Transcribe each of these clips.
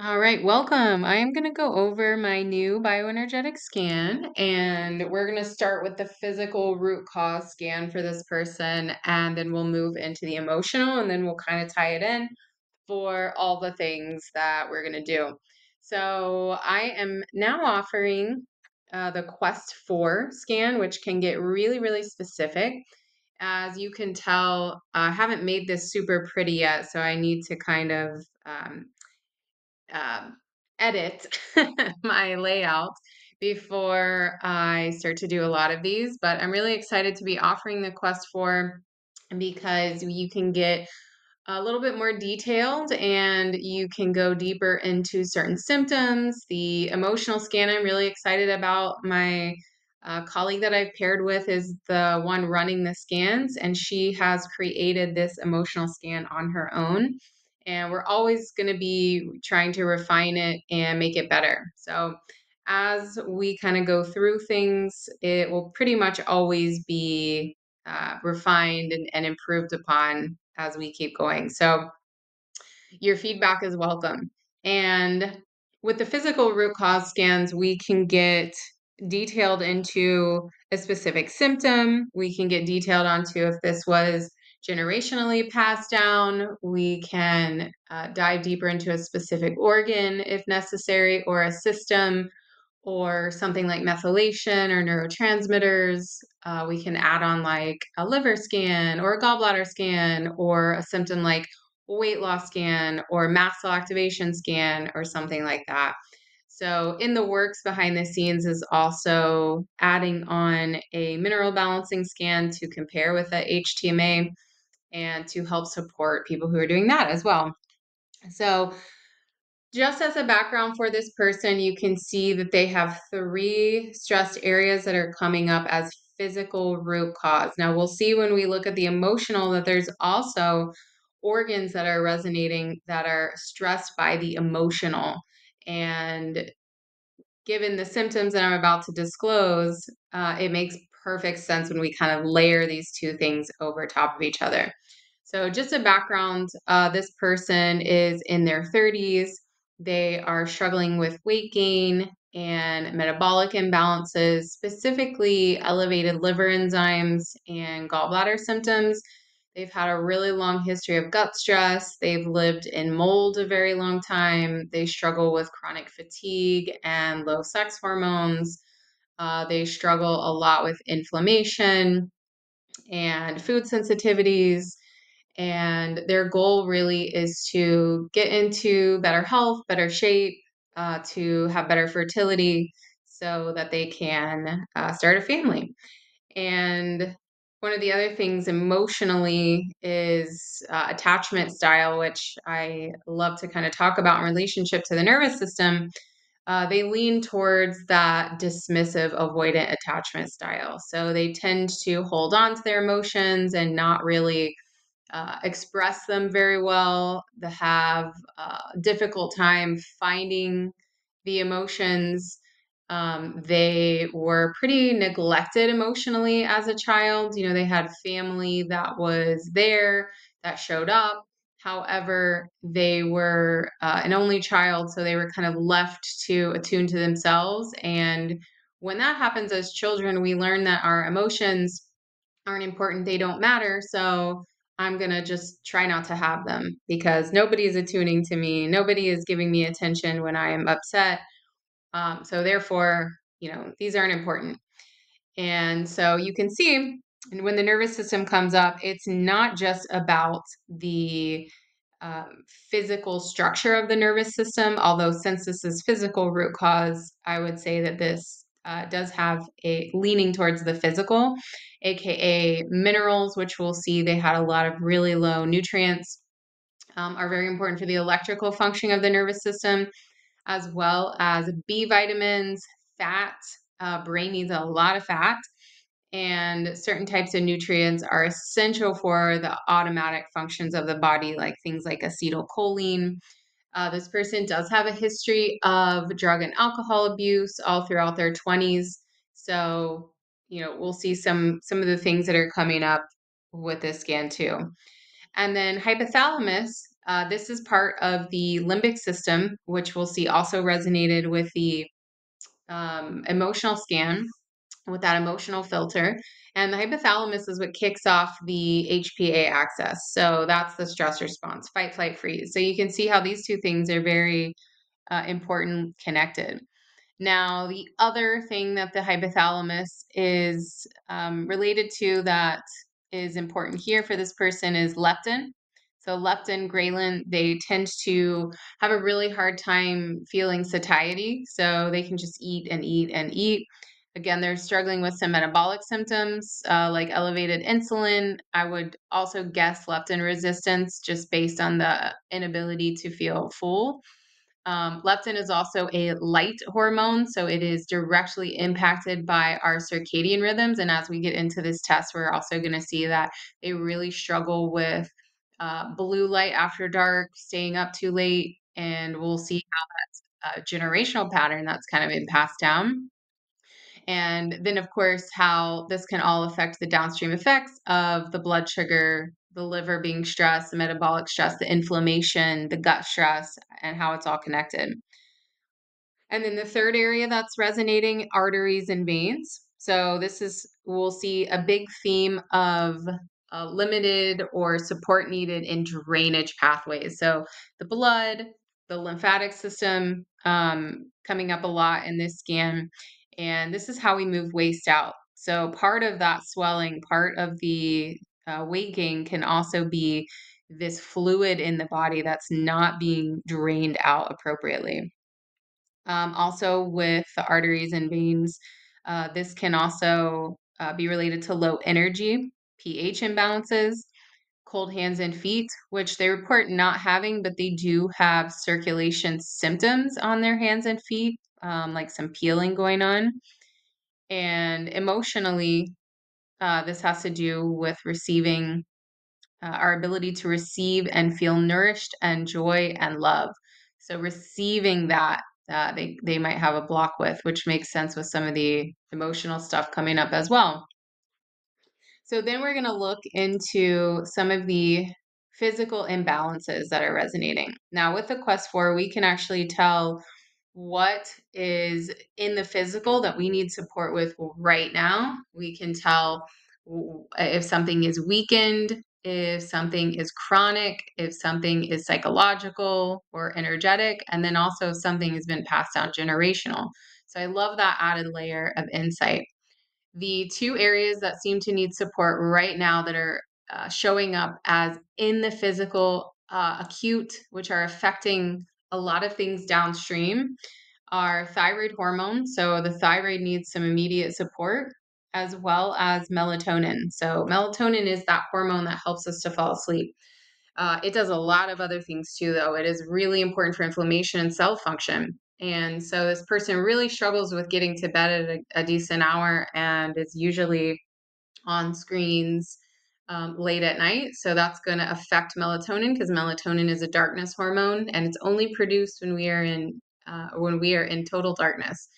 All right, welcome. I am going to go over my new bioenergetic scan, and we're going to start with the physical root cause scan for this person, and then we'll move into the emotional, and then we'll kind of tie it in for all the things that we're going to do. So I am now offering uh, the Quest 4 scan, which can get really, really specific. As you can tell, I haven't made this super pretty yet, so I need to kind of um, um, edit my layout before I start to do a lot of these. But I'm really excited to be offering the Quest 4 because you can get a little bit more detailed and you can go deeper into certain symptoms. The emotional scan, I'm really excited about. My uh, colleague that I've paired with is the one running the scans, and she has created this emotional scan on her own and we're always going to be trying to refine it and make it better. So, as we kind of go through things, it will pretty much always be uh, refined and, and improved upon as we keep going. So, your feedback is welcome. And with the physical root cause scans, we can get detailed into a specific symptom. We can get detailed onto if this was generationally passed down. We can uh, dive deeper into a specific organ if necessary, or a system, or something like methylation or neurotransmitters. Uh, we can add on like a liver scan or a gallbladder scan, or a symptom like weight loss scan or mast cell activation scan or something like that. So, in the works behind the scenes is also adding on a mineral balancing scan to compare with a HTMA and to help support people who are doing that as well. So, just as a background for this person, you can see that they have three stressed areas that are coming up as physical root cause. Now, we'll see when we look at the emotional that there's also organs that are resonating that are stressed by the emotional. And given the symptoms that I'm about to disclose, uh, it makes perfect sense when we kind of layer these two things over top of each other. So, just a background uh, this person is in their 30s. They are struggling with weight gain and metabolic imbalances, specifically elevated liver enzymes and gallbladder symptoms. They've had a really long history of gut stress. They've lived in mold a very long time. They struggle with chronic fatigue and low sex hormones. Uh, they struggle a lot with inflammation and food sensitivities. And their goal really is to get into better health, better shape, uh, to have better fertility so that they can uh, start a family. And one of the other things emotionally is uh, attachment style, which I love to kind of talk about in relationship to the nervous system. Uh, they lean towards that dismissive, avoidant attachment style. So they tend to hold on to their emotions and not really uh, express them very well. They have a uh, difficult time finding the emotions um, they were pretty neglected emotionally as a child. You know, they had family that was there, that showed up. However, they were uh, an only child, so they were kind of left to attune to themselves. And when that happens as children, we learn that our emotions aren't important, they don't matter. So I'm going to just try not to have them because nobody is attuning to me. Nobody is giving me attention when I am upset um, so therefore, you know, these aren't important. And so you can see, and when the nervous system comes up, it's not just about the um, physical structure of the nervous system, although since this is physical root cause, I would say that this uh, does have a leaning towards the physical, aka minerals, which we'll see they had a lot of really low nutrients, um, are very important for the electrical functioning of the nervous system as well as B vitamins, fat. Uh, brain needs a lot of fat, and certain types of nutrients are essential for the automatic functions of the body, like things like acetylcholine. Uh, this person does have a history of drug and alcohol abuse all throughout their 20s. So, you know, we'll see some some of the things that are coming up with this scan too. And then hypothalamus Uh, this is part of the limbic system, which we'll see also resonated with the um, emotional scan, with that emotional filter. And the hypothalamus is what kicks off the HPA axis. So that's the stress response fight, flight, freeze. So you can see how these two things are very uh, important connected. Now, the other thing that the hypothalamus is um, related to that is important here for this person is leptin. So, leptin, ghrelin, they tend to have a really hard time feeling satiety. So, they can just eat and eat and eat. Again, they're struggling with some metabolic symptoms uh, like elevated insulin. I would also guess leptin resistance just based on the inability to feel full. Um, leptin is also a light hormone, so it is directly impacted by our circadian rhythms. And as we get into this test, we're also going to see that they really struggle with uh, blue light after dark, staying up too late, and we'll see how that's a generational pattern that's kind of been passed down. And then, of course, how this can all affect the downstream effects of the blood sugar the liver being stressed, the metabolic stress, the inflammation, the gut stress, and how it's all connected. And then the third area that's resonating arteries and veins. So this is, we'll see a big theme of uh, limited or support needed in drainage pathways. So the blood, the lymphatic system um, coming up a lot in this scan. And this is how we move waste out. So part of that swelling, part of the uh, weight gain can also be this fluid in the body that's not being drained out appropriately. Um, also, with the arteries and veins, uh, this can also uh, be related to low energy, pH imbalances, cold hands and feet, which they report not having, but they do have circulation symptoms on their hands and feet, um, like some peeling going on. And emotionally, uh, this has to do with receiving uh, our ability to receive and feel nourished and joy and love. So receiving that uh, they they might have a block with, which makes sense with some of the emotional stuff coming up as well. So then we're going to look into some of the physical imbalances that are resonating. Now with the Quest 4, we can actually tell what is in the physical that we need support with right now. We can tell if something is weakened, if something is chronic, if something is psychological or energetic, and then also if something has been passed down generational. So I love that added layer of insight. The two areas that seem to need support right now that are uh, showing up as in the physical uh, acute, which are affecting a lot of things downstream are thyroid hormone. So the thyroid needs some immediate support as well as melatonin. So melatonin is that hormone that helps us to fall asleep. Uh, it does a lot of other things too, though. It is really important for inflammation and cell function. And so this person really struggles with getting to bed at a, a decent hour and is usually on screens um, late at night. So that's going to affect melatonin because melatonin is a darkness hormone and it's only produced when we are in uh, when we are in total darkness.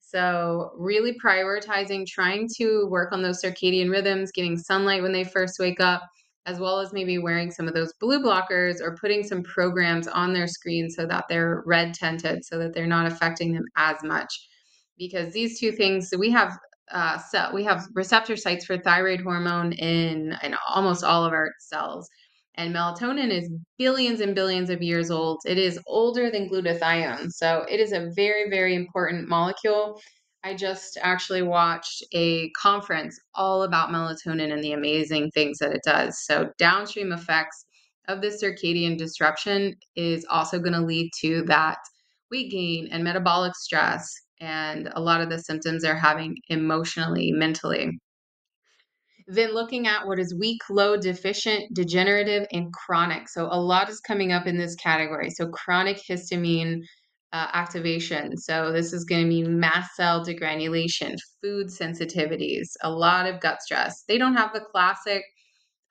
So, really prioritizing trying to work on those circadian rhythms, getting sunlight when they first wake up, as well as maybe wearing some of those blue blockers or putting some programs on their screen so that they're red tinted so that they're not affecting them as much. Because these two things, we have uh, cell, we have receptor sites for thyroid hormone in, in almost all of our cells. And melatonin is billions and billions of years old. It is older than glutathione. So it is a very, very important molecule. I just actually watched a conference all about melatonin and the amazing things that it does. So, downstream effects of the circadian disruption is also going to lead to that weight gain and metabolic stress and a lot of the symptoms they're having emotionally, mentally. Then looking at what is weak, low, deficient, degenerative, and chronic. So a lot is coming up in this category. So chronic histamine uh, activation. So this is going to be mast cell degranulation, food sensitivities, a lot of gut stress. They don't have the classic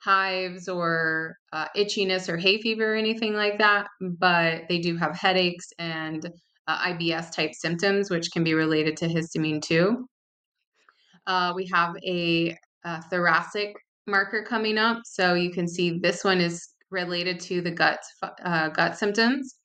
hives or uh, itchiness or hay fever or anything like that, but they do have headaches and uh, IBS type symptoms, which can be related to histamine too. Uh, we have a, a, thoracic marker coming up. So you can see this one is related to the gut uh, gut symptoms.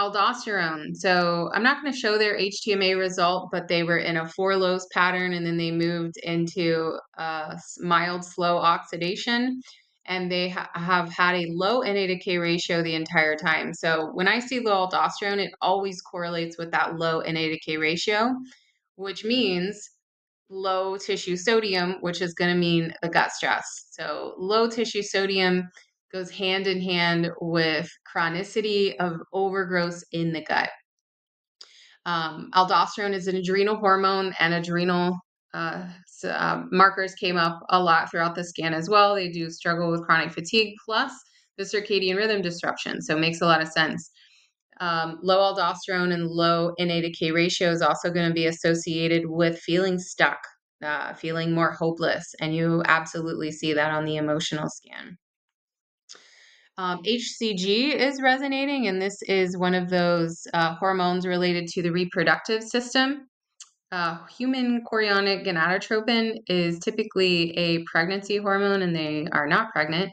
Aldosterone. So I'm not going to show their HTMA result, but they were in a four lows pattern and then they moved into a mild slow oxidation and they ha- have had a low NA to K ratio the entire time. So when I see low aldosterone, it always correlates with that low NA to K ratio, which means low tissue sodium, which is going to mean the gut stress. So low tissue sodium goes hand in hand with chronicity of overgrowth in the gut. Um, aldosterone is an adrenal hormone, and adrenal uh, uh, markers came up a lot throughout the scan as well. They do struggle with chronic fatigue plus the circadian rhythm disruption, so it makes a lot of sense. Um, low aldosterone and low NA to K ratio is also going to be associated with feeling stuck, uh, feeling more hopeless, and you absolutely see that on the emotional scan. Um, HCG is resonating, and this is one of those uh, hormones related to the reproductive system. Uh, human chorionic gonadotropin is typically a pregnancy hormone, and they are not pregnant.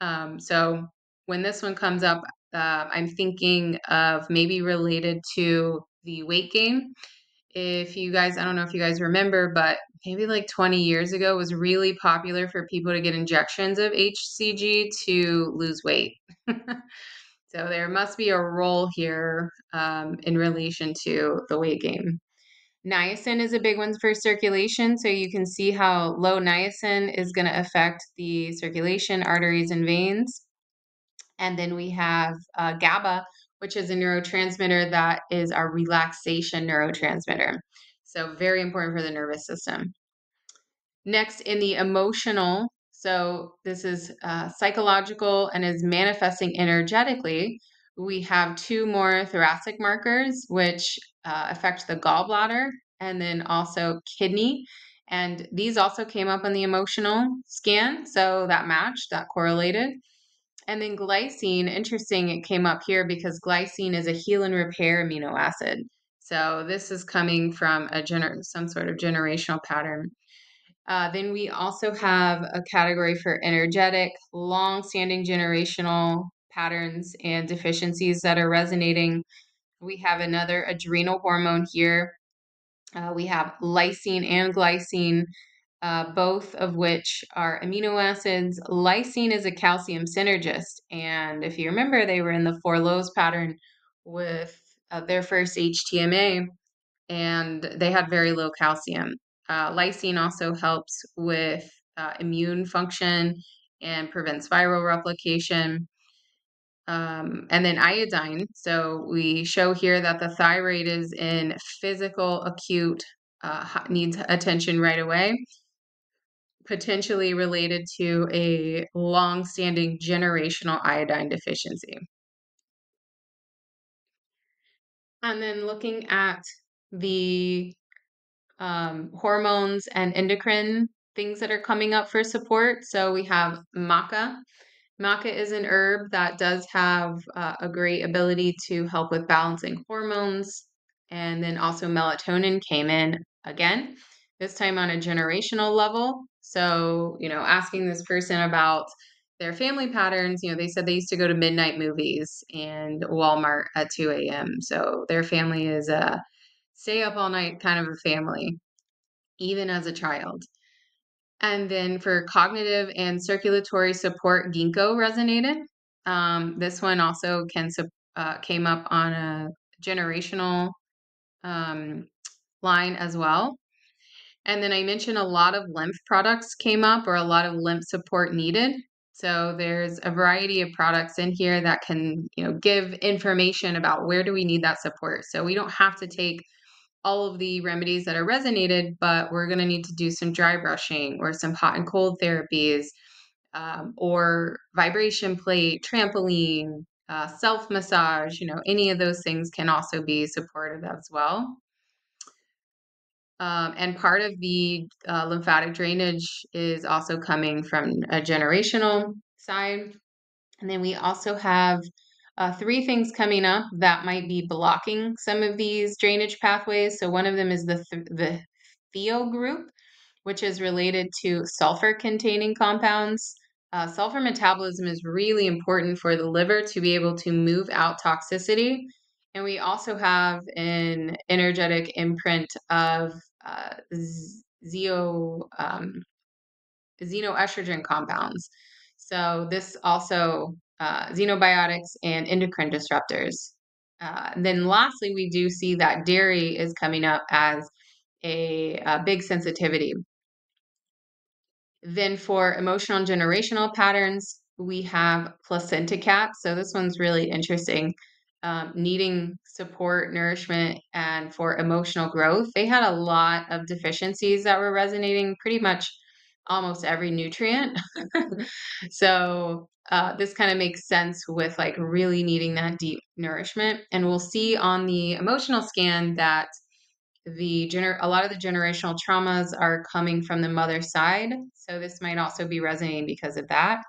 Um, so when this one comes up, uh, I'm thinking of maybe related to the weight gain. If you guys, I don't know if you guys remember, but maybe like 20 years ago was really popular for people to get injections of HCG to lose weight. so there must be a role here um, in relation to the weight gain. Niacin is a big one for circulation. So you can see how low niacin is going to affect the circulation, arteries, and veins. And then we have uh, GABA, which is a neurotransmitter that is our relaxation neurotransmitter. So, very important for the nervous system. Next, in the emotional, so this is uh, psychological and is manifesting energetically. We have two more thoracic markers, which uh, affect the gallbladder and then also kidney. And these also came up on the emotional scan. So that matched, that correlated. And then glycine, interesting, it came up here because glycine is a heal and repair amino acid. So this is coming from a gener- some sort of generational pattern. Uh, then we also have a category for energetic, long-standing generational patterns and deficiencies that are resonating. We have another adrenal hormone here. Uh, we have lysine and glycine uh, both of which are amino acids. Lysine is a calcium synergist. And if you remember, they were in the four lows pattern with uh, their first HTMA, and they had very low calcium. Uh, lysine also helps with uh, immune function and prevents viral replication. Um, and then iodine. So we show here that the thyroid is in physical acute, uh, needs attention right away potentially related to a long-standing generational iodine deficiency. And then looking at the um, hormones and endocrine things that are coming up for support. So we have maca. Maca is an herb that does have uh, a great ability to help with balancing hormones. And then also melatonin came in again, this time on a generational level. So, you know, asking this person about their family patterns, you know, they said they used to go to midnight movies and Walmart at 2 a.m. So their family is a stay up all night kind of a family, even as a child. And then for cognitive and circulatory support, ginkgo resonated. Um, this one also can uh, came up on a generational um, line as well. And then I mentioned a lot of lymph products came up or a lot of lymph support needed. So there's a variety of products in here that can, you know, give information about where do we need that support. So we don't have to take all of the remedies that are resonated, but we're going to need to do some dry brushing or some hot and cold therapies um, or vibration plate, trampoline, uh, self massage, you know, any of those things can also be supportive as well. Um, and part of the uh, lymphatic drainage is also coming from a generational side. And then we also have uh, three things coming up that might be blocking some of these drainage pathways. So one of them is the, th- the Thio group, which is related to sulfur containing compounds. uh, sulfur metabolism is really important for the liver to be able to move out toxicity. And we also have an energetic imprint of uh, zeo, um, xenoestrogen compounds. So this also uh, xenobiotics and endocrine disruptors. Uh, then lastly, we do see that dairy is coming up as a, a big sensitivity. Then for emotional and generational patterns, we have placenta caps. So this one's really interesting. Um, needing support, nourishment, and for emotional growth. They had a lot of deficiencies that were resonating pretty much almost every nutrient. so uh, this kind of makes sense with like really needing that deep nourishment. And we'll see on the emotional scan that the gener- a lot of the generational traumas are coming from the mother side. So this might also be resonating because of that.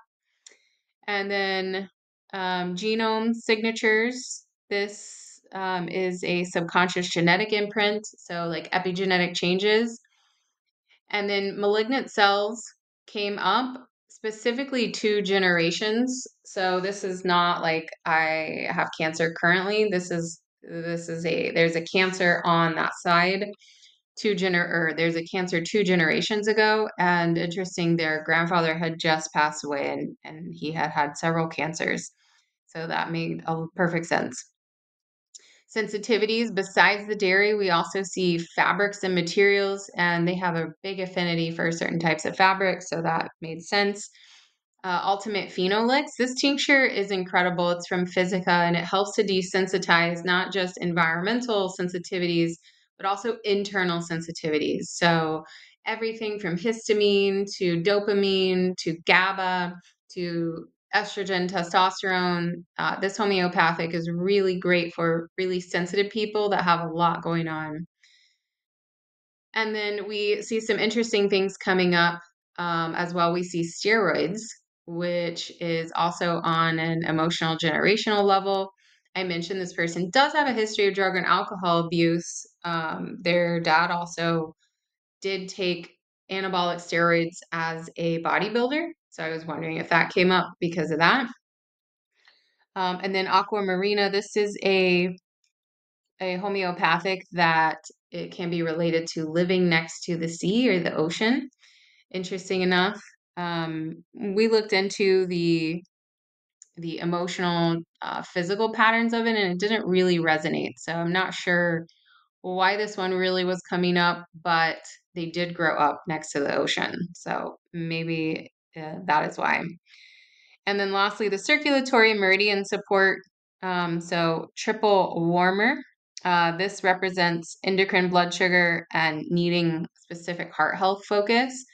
And then um, genome signatures. This um, is a subconscious genetic imprint, so like epigenetic changes. And then malignant cells came up specifically two generations. So this is not like I have cancer currently. This is this is a there's a cancer on that side two gener or there's a cancer two generations ago and interesting their grandfather had just passed away and and he had had several cancers so that made a perfect sense sensitivities besides the dairy we also see fabrics and materials and they have a big affinity for certain types of fabrics so that made sense uh, Ultimate Phenolix. This tincture is incredible. It's from Physica and it helps to desensitize not just environmental sensitivities, but also internal sensitivities. So, everything from histamine to dopamine to GABA to estrogen, testosterone. Uh, this homeopathic is really great for really sensitive people that have a lot going on. And then we see some interesting things coming up um, as well. We see steroids which is also on an emotional generational level. I mentioned this person does have a history of drug and alcohol abuse. Um, their dad also did take anabolic steroids as a bodybuilder. So I was wondering if that came up because of that. Um, and then aquamarina, this is a a homeopathic that it can be related to living next to the sea or the ocean. Interesting enough. Um, we looked into the the emotional, uh, physical patterns of it, and it didn't really resonate. So I'm not sure why this one really was coming up, but they did grow up next to the ocean. So maybe uh, that is why. And then lastly, the circulatory meridian support. Um, so triple warmer. Uh, this represents endocrine blood sugar and needing specific heart health focus.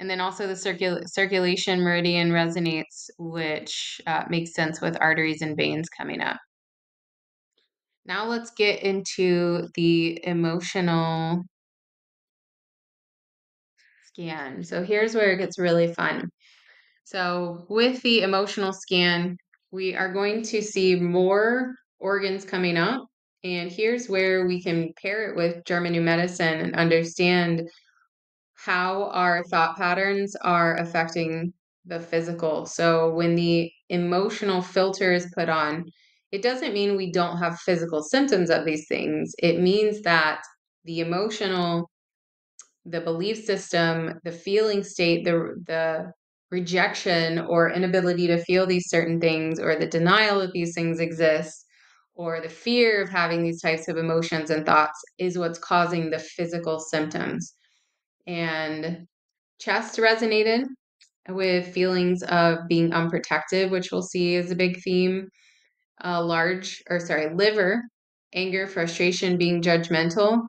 And then also the circul- circulation meridian resonates, which uh, makes sense with arteries and veins coming up. Now let's get into the emotional scan. So here's where it gets really fun. So with the emotional scan, we are going to see more organs coming up. And here's where we can pair it with German New Medicine and understand how our thought patterns are affecting the physical. So when the emotional filter is put on, it doesn't mean we don't have physical symptoms of these things. It means that the emotional, the belief system, the feeling state, the the rejection or inability to feel these certain things or the denial that these things exist or the fear of having these types of emotions and thoughts is what's causing the physical symptoms and chest resonated with feelings of being unprotected, which we'll see is a big theme. Uh, large, or sorry, liver, anger, frustration, being judgmental.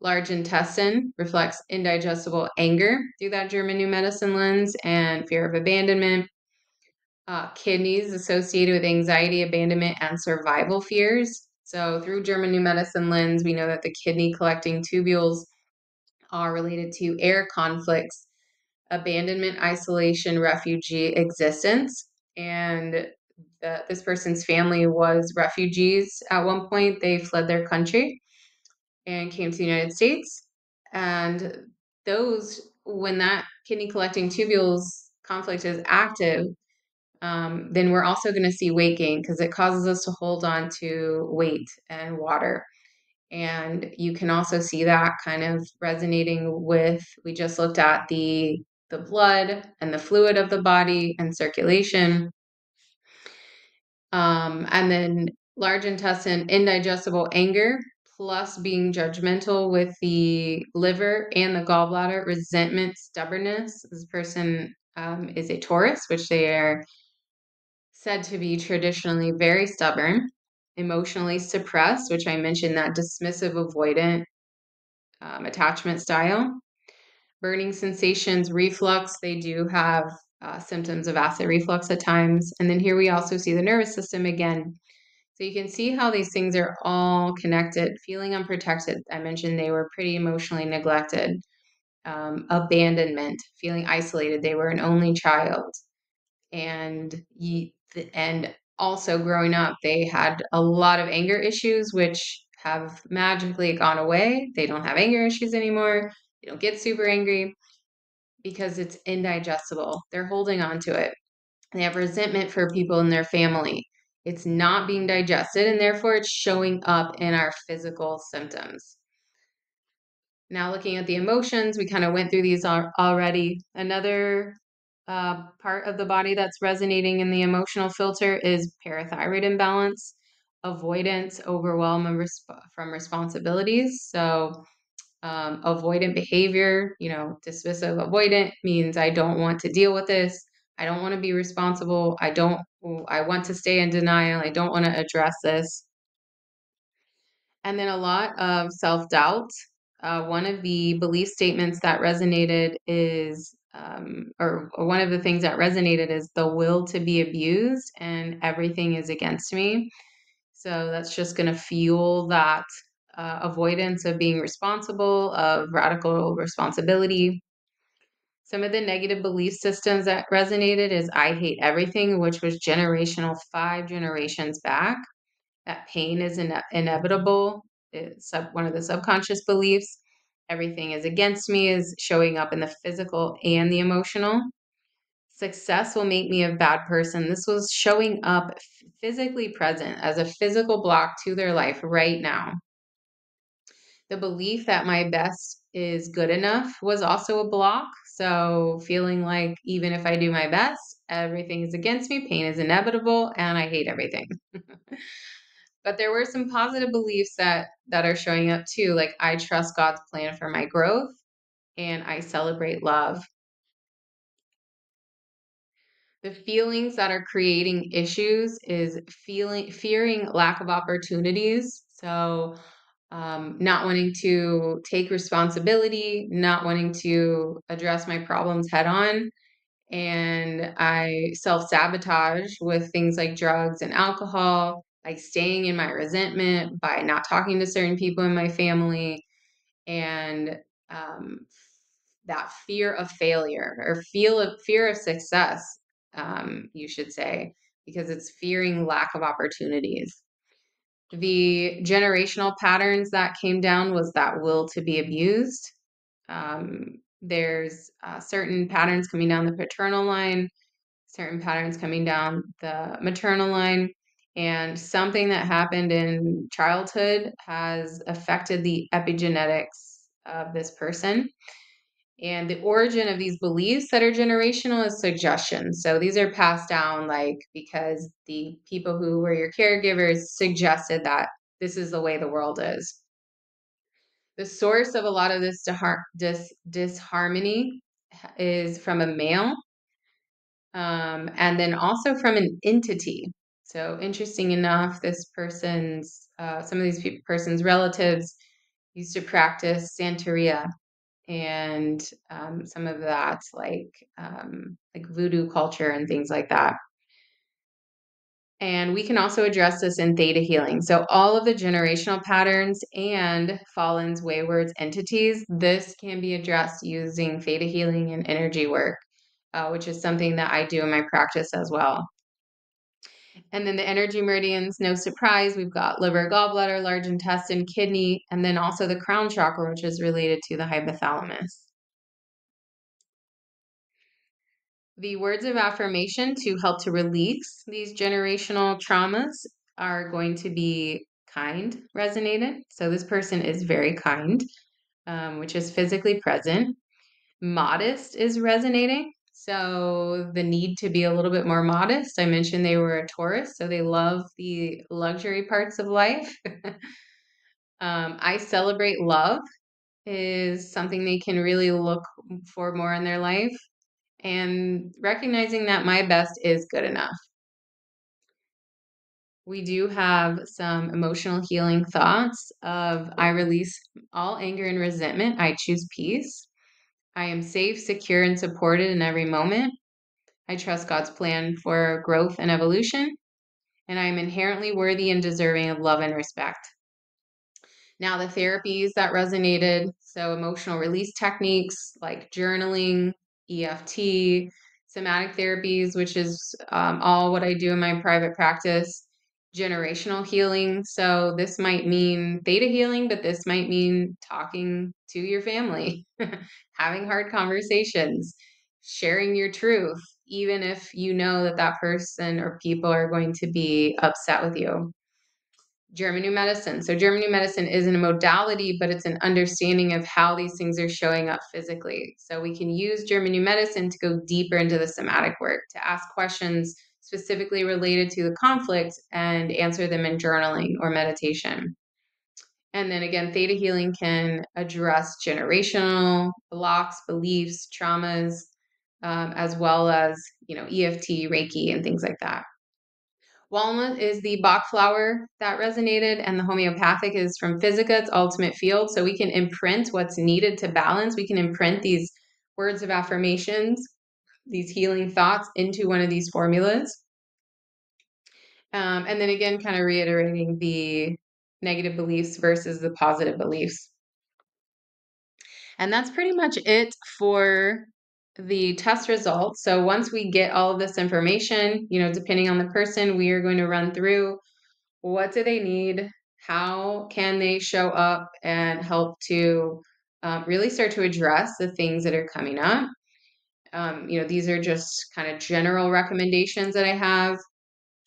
Large intestine reflects indigestible anger through that German New Medicine lens and fear of abandonment. Uh, kidneys associated with anxiety, abandonment, and survival fears. So, through German New Medicine lens, we know that the kidney collecting tubules are related to air conflicts, abandonment, isolation, refugee existence. And the, this person's family was refugees at one point. They fled their country and came to the United States. And those, when that kidney collecting tubules conflict is active, um, then we're also going to see weight gain because it causes us to hold on to weight and water. And you can also see that kind of resonating with, we just looked at the the blood and the fluid of the body and circulation. Um, and then large intestine, indigestible anger, plus being judgmental with the liver and the gallbladder, resentment, stubbornness. This person um, is a Taurus, which they are said to be traditionally very stubborn, emotionally suppressed, which I mentioned that dismissive, avoidant um, attachment style. Burning sensations, reflux, they do have uh, symptoms of acid reflux at times. And then here we also see the nervous system again. So you can see how these things are all connected. Feeling unprotected, I mentioned they were pretty emotionally neglected. Um, abandonment, feeling isolated, they were an only child. And and also growing up, they had a lot of anger issues, which have magically gone away. They don't have anger issues anymore. They don't get super angry because it's indigestible. They're holding on to it. They have resentment for people in their family. It's not being digested, and therefore it's showing up in our physical symptoms. Now, looking at the emotions, we kind of went through these already. Another uh, part of the body that's resonating in the emotional filter is parathyroid imbalance, avoidance, overwhelm resp- from responsibilities. So, um, avoidant behavior, you know, dismissive avoidant means I don't want to deal with this. I don't want to be responsible. I don't, I want to stay in denial. I don't want to address this. And then a lot of self doubt. Uh, one of the belief statements that resonated is um, or, or one of the things that resonated is the will to be abused and everything is against me. So that's just going to fuel that uh, avoidance of being responsible, of radical responsibility. Some of the negative belief systems that resonated is I hate everything, which was generational five generations back. That pain is ine- inevitable. It's one of the subconscious beliefs everything is against me is showing up in the physical and the emotional. Success will make me a bad person. This was showing up physically present as a physical block to their life right now. The belief that my best is good enough was also a block. So, feeling like even if I do my best, everything is against me, pain is inevitable, and I hate everything. but there were some positive beliefs that that are showing up too like i trust god's plan for my growth and i celebrate love the feelings that are creating issues is feeling fearing lack of opportunities so um, not wanting to take responsibility not wanting to address my problems head on. And i self-sabotage with things like drugs and alcohol like staying in my resentment by not talking to certain people in my family. And um, that fear of failure or feel of fear of success um, you should say because it's fearing lack of opportunities the generational patterns that came down was that will to be abused um, there's uh, certain patterns coming down the paternal line certain patterns coming down the maternal line. And something that happened in childhood has affected the epigenetics of this person. And the origin of these beliefs that are generational is suggestion. So these are passed down, like because the people who were your caregivers suggested that this is the way the world is. The source of a lot of this dis- disharmony is from a male um, and then also from an entity. So interesting enough, this person's uh, some of these pe- person's relatives used to practice Santeria and um, some of that like um, like voodoo culture and things like that. And we can also address this in theta healing. So, all of the generational patterns and fallens, waywards, entities, this can be addressed using theta healing and energy work uh, which is something that I do in my practice as well. And then the energy meridians, no surprise, we've got liver, gallbladder, large intestine, kidney, and then also the crown chakra, which is related to the hypothalamus. The words of affirmation to help to release these generational traumas are going to be kind resonated. So this person is very kind, um, which is physically present. Modest is resonating. So the need to be a little bit more modest. I mentioned they were a Taurus, so they love the luxury parts of life. um, I celebrate love is something they can really look for more in their life and recognizing that my best is good enough. We do have some emotional healing thoughts of I release all anger and resentment. I choose peace. I am safe, secure, and supported in every moment. I trust God's plan for growth and evolution. And I am inherently worthy and deserving of love and respect. Now, the therapies that resonated so, emotional release techniques like journaling, EFT, somatic therapies, which is um, all what I do in my private practice, generational healing. So, this might mean theta healing, but this might mean talking to your family, having hard conversations, sharing your truth, even if you know that that person or people are going to be upset with you. German New Medicine. So, German New Medicine isn't a modality, but it's an understanding of how these things are showing up physically. So, we can use German New Medicine to go deeper into the somatic work, to ask questions specifically related to the conflict and answer them in journaling or meditation. And then again, theta healing can address generational blocks, beliefs, traumas, um, as well as you know EFT, Reiki, and things like that. Walnut is the Bach flower that resonated, and the homeopathic is from Physica, its ultimate field. So we can imprint what's needed to balance. We can imprint these words of affirmations, these healing thoughts into one of these formulas. Um, and then again, kind of reiterating the negative beliefs versus the positive beliefs. And that's pretty much it for the test results. So once we get all of this information, you know, depending on the person, we are going to run through what do they need, how can they show up and help to um, really start to address the things that are coming up. Um, you know, these are just kind of general recommendations that I have.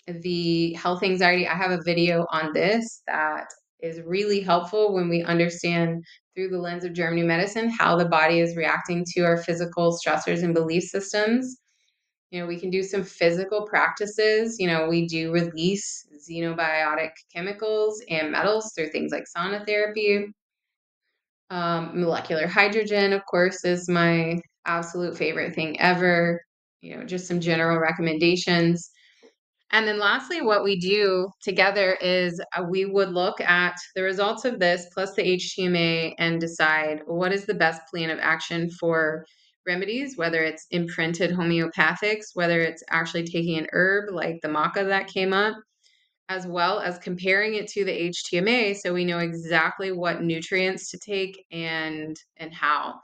The health anxiety, I have a video on this that is really helpful when we understand through the lens of German Medicine how the body is reacting to our physical stressors and belief systems. You know, we can do some physical practices. You know, we do release xenobiotic chemicals and metals through things like sauna therapy. Um, molecular hydrogen, of course, is my absolute favorite thing ever. You know, just some general recommendations. And then lastly, what we do together is uh, we would look at the results of this plus the HTMA and decide what is the best plan of action for remedies, whether it's imprinted homeopathics, whether it's actually taking an herb like the maca that came up, as well as comparing it to the HTMA so we know exactly what nutrients to take and and how.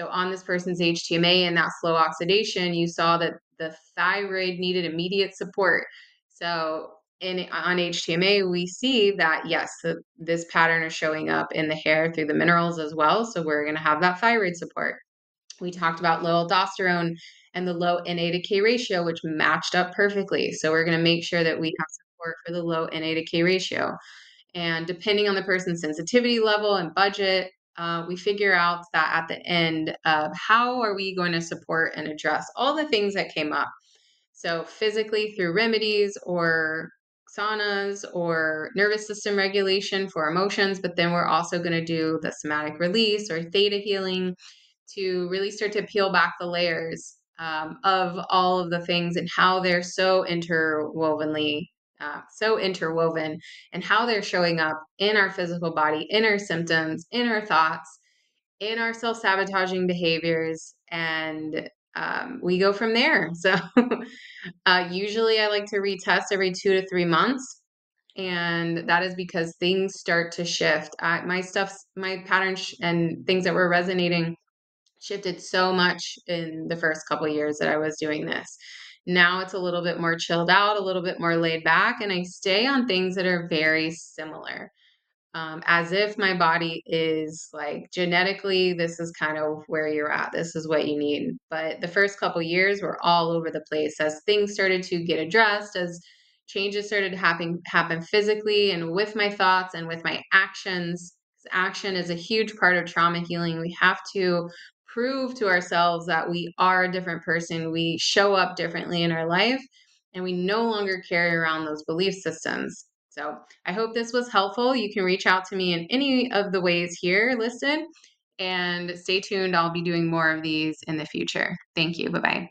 So on this person's HTMA and that slow oxidation, you saw that the thyroid needed immediate support. So in on HTMA, we see that yes, the, this pattern is showing up in the hair through the minerals as well. So we're going to have that thyroid support. We talked about low aldosterone and the low NA to K ratio, which matched up perfectly. So we're going to make sure that we have support for the low NA to K ratio. And depending on the person's sensitivity level and budget, uh, we figure out that at the end of how are we going to support and address all the things that came up so, physically through remedies or saunas or nervous system regulation for emotions, but then we're also going to do the somatic release or theta healing to really start to peel back the layers um, of all of the things and how they're so interwovenly. Uh, so interwoven and how they're showing up in our physical body, in our symptoms, in our thoughts, in our self sabotaging behaviors, and um, we go from there. So, uh, usually I like to retest every two to three months. And that is because things start to shift. I, my stuff, my patterns and things that were resonating shifted so much in the first couple years that I was doing this. Now it's a little bit more chilled out, a little bit more laid back, and I stay on things that are very similar. um, as if my body is like genetically this is kind of where you're at this is what you need but the first couple years were all over the place as things started to get addressed as changes started to happen happen physically and with my thoughts and with my actions action is a huge part of trauma healing we have to prove to ourselves that we are a different person we show up differently in our life and we no longer carry around those belief systems so I hope this was helpful. You can reach out to me in any of the ways here listed and stay tuned. I'll be doing more of these in the future. Thank you. Bye bye.